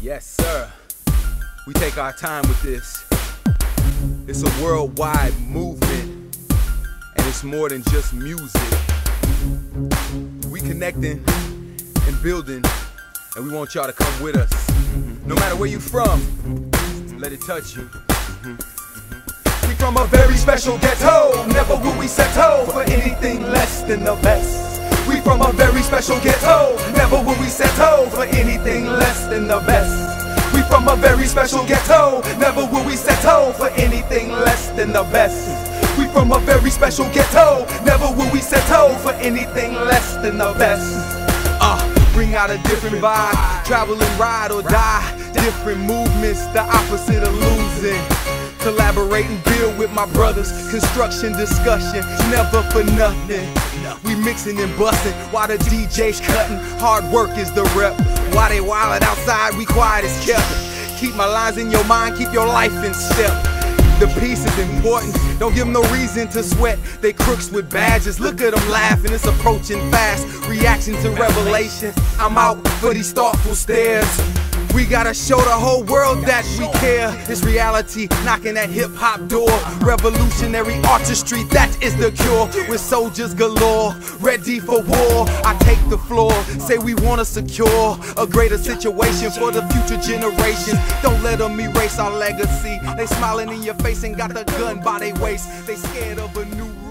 Yes, sir. We take our time with this. It's a worldwide movement, and it's more than just music. We connecting and building, and we want y'all to come with us. No matter where you from, let it touch you. We from a very special ghetto. Never will we settle for anything less than the best. From a very special ghetto. Never will we settle for anything less than the best. We from a very special ghetto. Never will we settle for anything less than the best. We from a very special ghetto. Never will we settle for anything less than the best. Uh, bring out a different vibe. Travel and ride or die. Different movements, the opposite of losing. Collaborate and build with my brothers. Construction discussion, never for nothing. We mixing and busting while the DJ's cutting. Hard work is the rep. While they wildin' outside, we quiet as kept. Keep my lines in your mind, keep your life in step. The peace is important. Don't give them no reason to sweat. They crooks with badges. Look at them laughing. It's approaching fast. Reaction to revelation. I'm out for these thoughtful stares. We gotta show the whole world that we care. It's reality knocking at hip hop door. Revolutionary artistry, that is the cure. With soldiers galore, ready for war. I take the floor, say we wanna secure a greater situation for the future generations. Don't let them erase our legacy. They smiling in your face and got the gun by their waist. They scared of a new